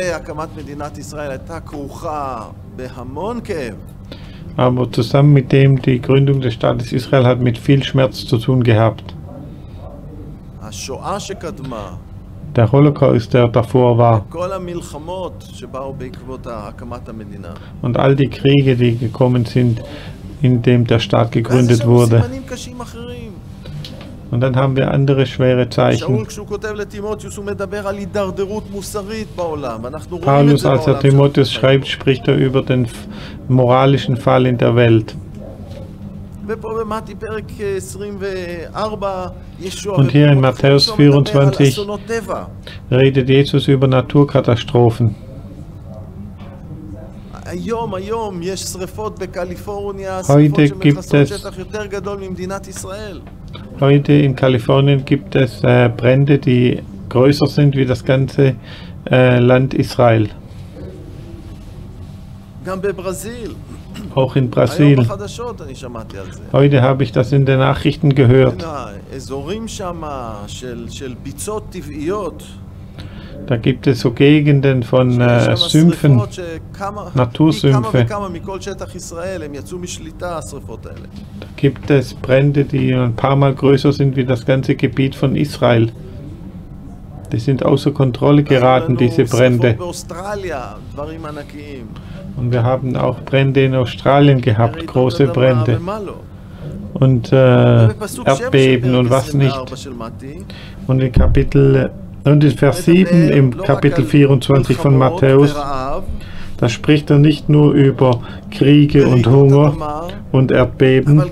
S2: Aber zusammen mit dem, die Gründung des Staates Israel hat mit viel Schmerz zu tun gehabt. Der Holocaust, der davor war. Und all die Kriege, die gekommen sind, in indem der Staat gegründet wurde. Und dann haben wir andere schwere Zeichen. Paulus, als er Timotheus schreibt, spricht er über den moralischen Fall in der Welt. Und hier in Matthäus 24 redet Jesus über Naturkatastrophen. Heute gibt es Heute in Kalifornien gibt es äh, Brände, die größer sind wie das ganze äh, Land Israel. Auch in
S1: Brasil.
S2: Heute habe ich das in den Nachrichten gehört. Da gibt es so Gegenden von äh, Sümpfen, (laughs)
S1: Natursümpfe.
S2: Da gibt es Brände, die ein paar Mal größer sind wie das ganze Gebiet von Israel. Die sind außer Kontrolle geraten, diese Brände. Und wir haben auch Brände in Australien gehabt, große Brände. Und äh, Erdbeben und was nicht. Und in Kapitel und in Vers 7 im Kapitel 24 von Matthäus, da spricht er nicht nur über Kriege und Hunger und Erdbeben,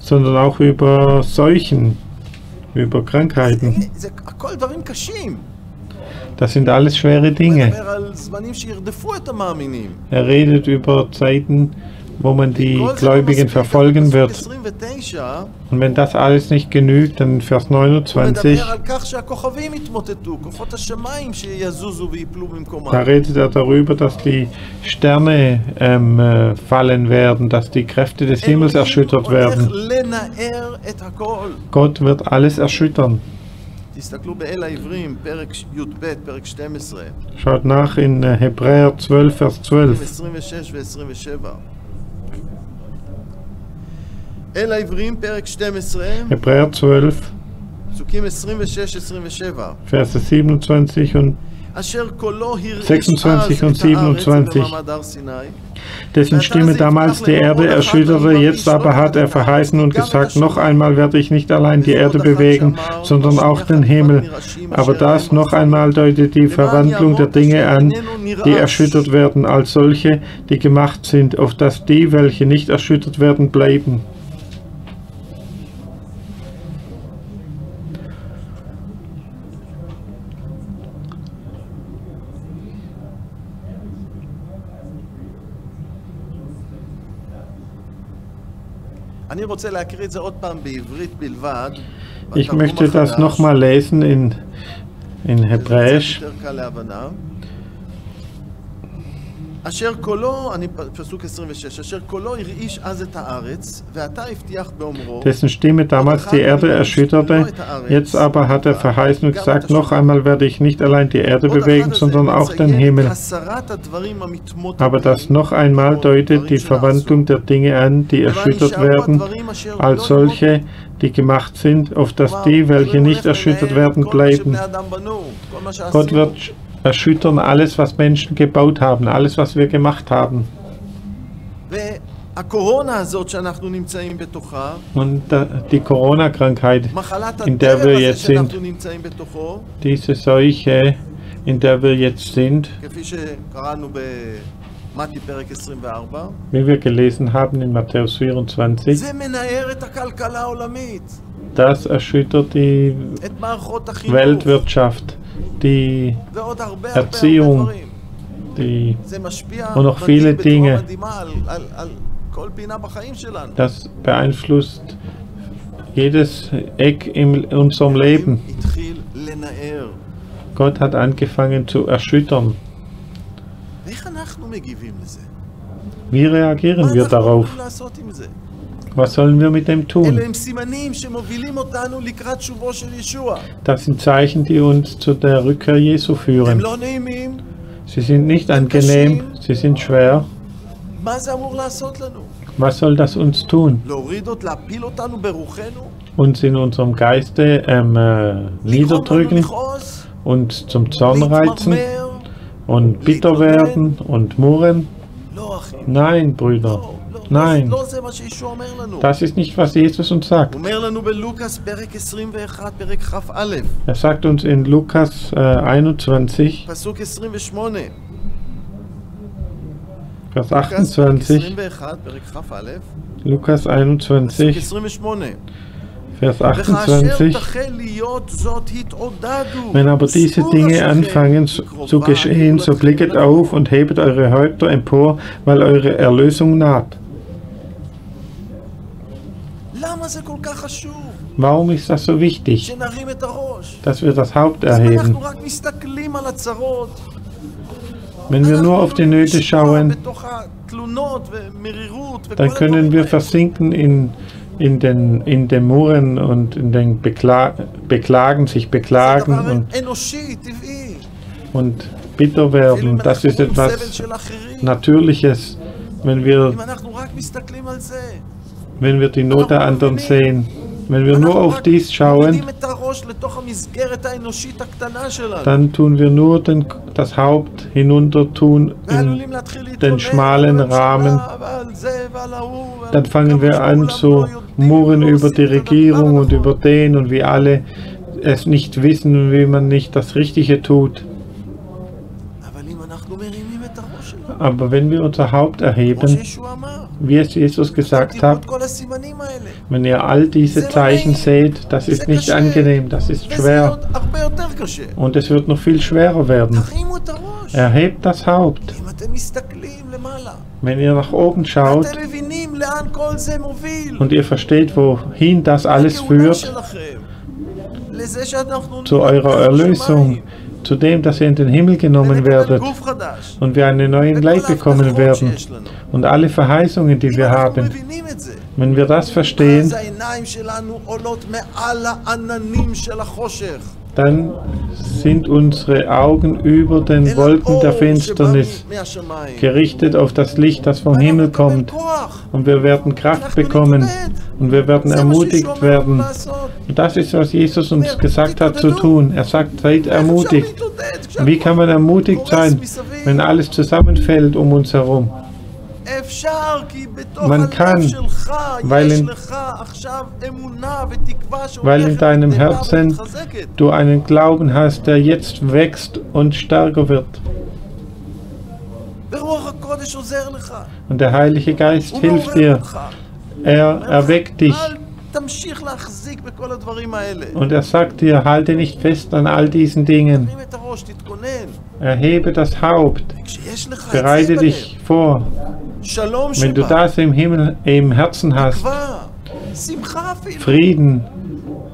S2: sondern auch über Seuchen, über Krankheiten. Das sind alles schwere Dinge. Er redet über Zeiten, wo man die Gläubigen verfolgen wird. Und wenn das alles nicht genügt, dann Vers 29, da redet er darüber, dass die Sterne ähm, fallen werden, dass die Kräfte des Himmels erschüttert werden. Gott wird alles erschüttern. Schaut nach in Hebräer 12, Vers 12.
S1: 26 ו-27. אל העברים, פרק 12,
S2: Hebräer 12,
S1: פסוקים 26-27.
S2: Verse 27 und
S1: אשר קולו הרעיש
S2: 26
S1: אז
S2: und
S1: את הארץ
S2: 27.
S1: במעמד הר סיני.
S2: dessen Stimme damals die Erde erschütterte, jetzt aber hat er verheißen und gesagt, noch einmal werde ich nicht allein die Erde bewegen, sondern auch den Himmel. Aber das noch einmal deutet die Verwandlung der Dinge an, die erschüttert werden, als solche, die gemacht sind, auf dass die, welche nicht erschüttert werden, bleiben. Ich möchte das nochmal lesen in, in Hebräisch.
S1: אשר קולו, אני פ- פסוק 26, אשר קולו הרעיש אז את הארץ, ואתה הבטיח באומרו,
S2: dessen Stimme damals die Erde erschütterte. Jetzt aber hat er verheißen und gesagt, noch einmal werde ich nicht allein die Erde
S1: עוד
S2: bewegen,
S1: אחד הזה
S2: sondern auch den
S1: מציין
S2: Himmel.
S1: הסרת הדברים המתמוטטים,
S2: Aber das noch einmal deutet die Verwandlung der Dinge an, die erschüttert werden, als solche, die gemacht sind, auf dass die, welche nicht erschüttert werden, bleiben. Gott wird erschüttern alles, was Menschen gebaut haben, alles, was wir gemacht haben. Und die Corona-Krankheit, in der wir jetzt sind, diese Seuche, in der wir jetzt sind, wie wir gelesen haben in Matthäus 24, das erschüttert die Weltwirtschaft, die Erziehung, die und noch viele Dinge. Das beeinflusst jedes Eck in unserem Leben. Gott hat angefangen zu erschüttern. Wie reagieren wir darauf? Was sollen wir mit dem tun? Das sind Zeichen, die uns zu der Rückkehr Jesu führen. Sie sind nicht angenehm, sie sind schwer. Was soll das uns tun? Uns in unserem Geiste ähm, äh, niederdrücken uns zum Zorn reizen und bitter werden und murren? Nein, Brüder. Nein. Das ist nicht, was Jesus uns sagt. Er sagt uns in Lukas äh, 21, Vers 28, Lukas 21, Vers 28. Wenn aber diese Dinge anfangen zu geschehen, so blicket auf und hebet eure Häupter empor, weil eure Erlösung naht. Warum ist das so wichtig, dass wir das Haupt erheben? Wenn wir nur auf die Nöte schauen, dann können wir versinken in, in, den, in den und in den Bekla Beklagen, sich beklagen und, und bitter werden. Das ist etwas Natürliches, wenn wir wenn wir die Not der anderen sehen. Wenn wir nur auf dies schauen, dann tun wir nur den, das Haupt hinunter tun in den schmalen Rahmen. Dann fangen wir an zu murren über die Regierung und über den und wie alle es nicht wissen und wie man nicht das Richtige tut. Aber wenn wir unser Haupt erheben, wie es Jesus gesagt hat, wenn ihr all diese Zeichen seht, das ist nicht angenehm, das ist schwer. Und es wird noch viel schwerer werden. Erhebt das Haupt. Wenn ihr nach oben schaut und ihr versteht, wohin das alles führt, zu eurer Erlösung, zu dem, dass ihr in den Himmel genommen werdet und wir einen neuen Leib bekommen werden und alle Verheißungen, die wir haben. Wenn wir das verstehen, dann sind unsere Augen über den Wolken der Finsternis gerichtet auf das Licht, das vom Himmel kommt. Und wir werden Kraft bekommen und wir werden ermutigt werden. Und das ist, was Jesus uns gesagt hat zu tun. Er sagt, seid ermutigt. Wie kann man ermutigt sein, wenn alles zusammenfällt um uns herum? Man kann, weil in, weil in deinem Herzen du einen Glauben hast, der jetzt wächst und stärker wird. Und der Heilige Geist hilft dir. Er erweckt dich. Und er sagt dir, halte nicht fest an all diesen Dingen. Erhebe das Haupt. Bereite dich vor. Wenn du das im Himmel, im Herzen hast, Frieden,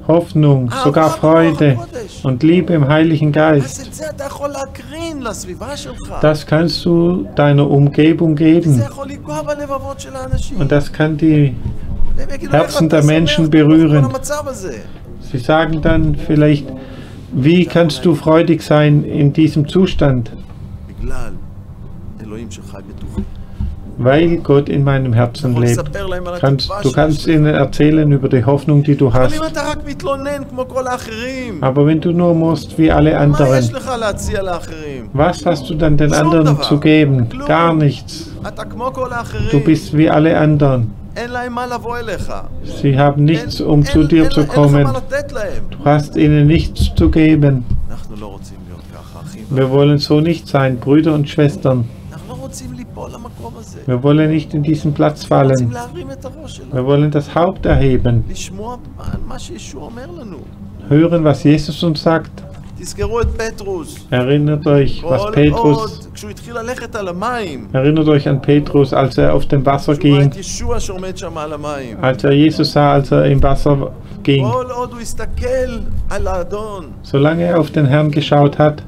S2: Hoffnung, sogar Freude und Liebe im Heiligen Geist. Das kannst du deiner Umgebung geben. Und das kann die Herzen der Menschen berühren. Sie sagen dann vielleicht, wie kannst du freudig sein in diesem Zustand? weil Gott in meinem Herzen lebt. Kannst, du kannst ihnen erzählen über die Hoffnung, die du hast. Aber wenn du nur musst wie alle anderen, was hast du dann den anderen zu geben? Gar nichts. Du bist wie alle anderen. Sie haben nichts, um zu dir zu kommen. Du hast ihnen nichts zu geben. Wir wollen so nicht sein, Brüder und Schwestern. Wir wollen nicht in diesen Platz fallen. Wir wollen das Haupt erheben. Hören, was Jesus uns sagt. Erinnert euch, was Petrus. Erinnert euch an Petrus, als er auf dem Wasser ging. Als er Jesus sah, als er im Wasser war ging. Solange er auf den Herrn geschaut hat,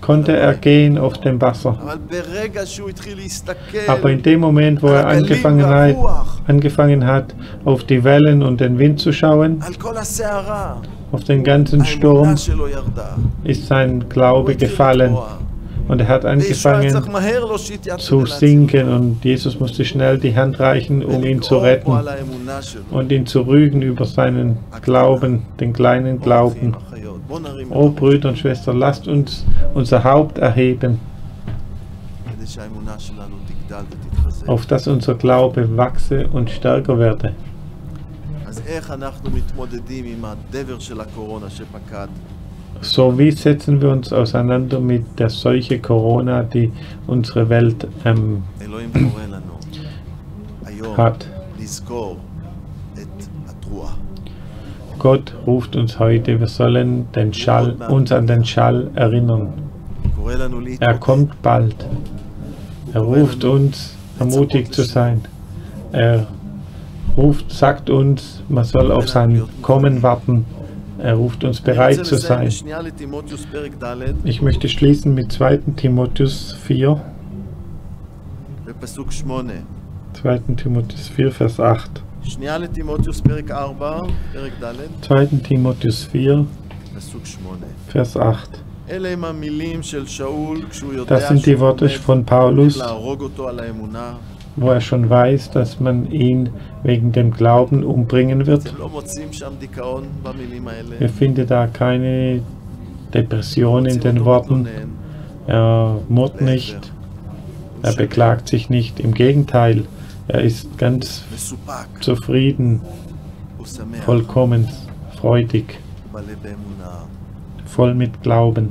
S2: konnte er gehen auf dem Wasser. Aber in dem Moment, wo er angefangen hat, angefangen hat, auf die Wellen und den Wind zu schauen, auf den ganzen Sturm, ist sein Glaube gefallen. Und er hat angefangen zu sinken und Jesus musste schnell die Hand reichen, um ihn zu retten und ihn zu rügen über seinen Glauben, den kleinen Glauben. Oh Brüder und Schwestern, lasst uns unser Haupt erheben, auf dass unser Glaube wachse und stärker werde. So, wie setzen wir uns auseinander mit der Seuche Corona, die unsere Welt ähm, hat? Gott ruft uns heute, wir sollen den Schall, uns an den Schall erinnern. Er kommt bald. Er ruft uns, ermutigt zu sein. Er ruft, sagt uns, man soll auf sein Kommen warten. Er ruft uns bereit zu sein. Ich möchte schließen mit 2. Timotheus 4. 2. Timotheus 4, Vers 8. 2. Timotheus 4, Vers 8. Das sind die Worte von Paulus, wo er schon weiß, dass man ihn wegen dem Glauben umbringen wird. Er findet da keine Depression in den Worten. Er murrt nicht. Er beklagt sich nicht. Im Gegenteil, er ist ganz zufrieden, vollkommen freudig, voll mit Glauben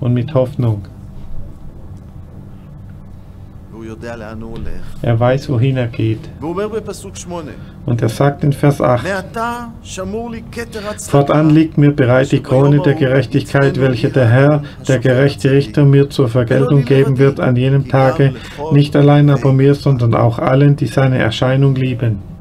S2: und mit Hoffnung. Er weiß, wohin er geht. Und er sagt in Vers 8, Fortan liegt mir bereit die Krone der Gerechtigkeit, welche der Herr, der gerechte Richter, mir zur Vergeltung geben wird an jenem Tage, nicht allein aber mir, sondern auch allen, die seine Erscheinung lieben.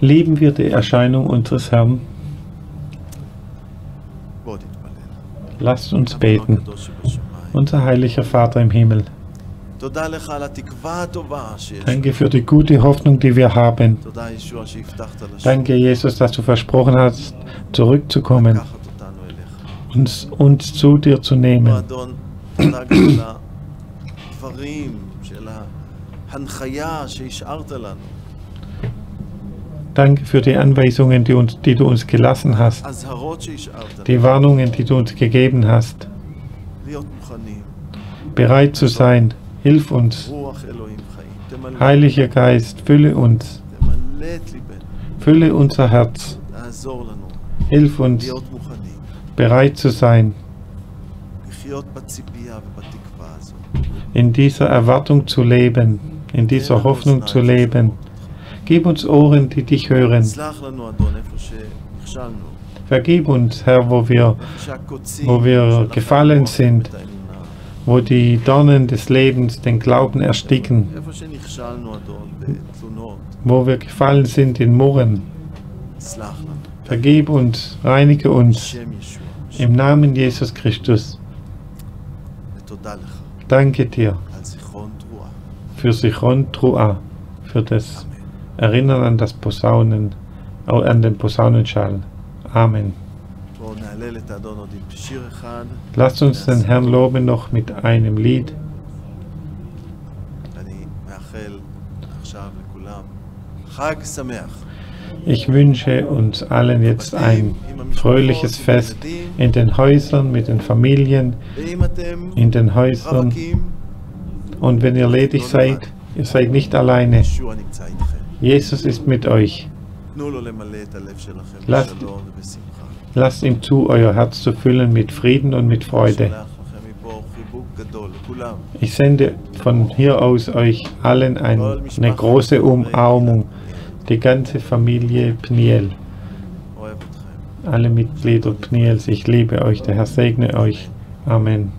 S2: Lieben wir die Erscheinung unseres Herrn? Lasst uns beten. Unser heiliger Vater im Himmel. Danke für die gute Hoffnung, die wir haben. Danke, Jesus, dass du versprochen hast, zurückzukommen, uns, uns zu dir zu nehmen. Danke für die Anweisungen, die, uns, die du uns gelassen hast, die Warnungen, die du uns gegeben hast. Bereit zu sein, hilf uns. Heiliger Geist, fülle uns. Fülle unser Herz. Hilf uns, bereit zu sein, in dieser Erwartung zu leben in dieser Hoffnung zu leben. Gib uns Ohren, die dich hören. Vergib uns, Herr, wo wir, wo wir gefallen sind, wo die Dornen des Lebens den Glauben ersticken, wo wir gefallen sind in Murren. Vergib uns, reinige uns im Namen Jesus Christus. Danke dir für Sichon Trua, für das Erinnern an das Posaunen, an den Posaunenschall. Amen. Lasst uns den Herrn loben noch mit einem Lied. Ich wünsche uns allen jetzt ein fröhliches Fest in den Häusern, mit den Familien, in den Häusern, und wenn ihr ledig seid,
S3: ihr seid nicht alleine. Jesus ist mit euch. Lasst, lasst ihm zu, euer Herz zu füllen mit Frieden und mit Freude. Ich sende von hier aus euch allen eine, eine große Umarmung, die ganze Familie Pniel, alle Mitglieder Pniels. Ich liebe euch, der Herr segne euch. Amen.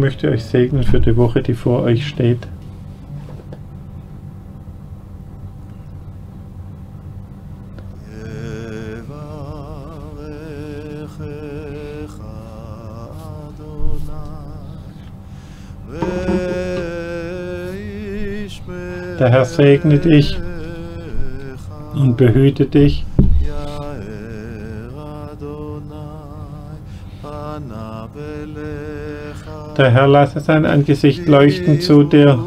S3: möchte euch segnen für die Woche, die vor euch steht. Der Herr segne dich und behüte dich. Der Herr lasse sein Angesicht leuchten zu dir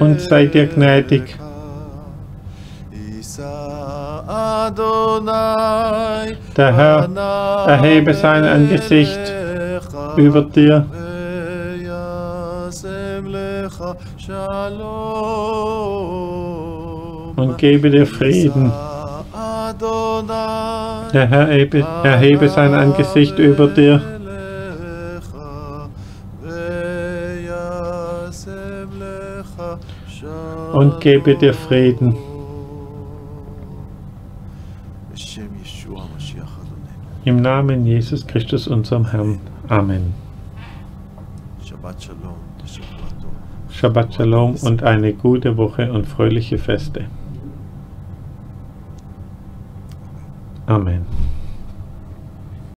S3: und sei dir gnädig. Der Herr erhebe sein Angesicht über dir und gebe dir Frieden. Der Herr erhebe, sein Angesicht über dir und gebe dir Frieden. Im Namen Jesus Christus, unserem Herrn. Amen. Shabbat Shalom und eine gute Woche und fröhliche Feste. Amen.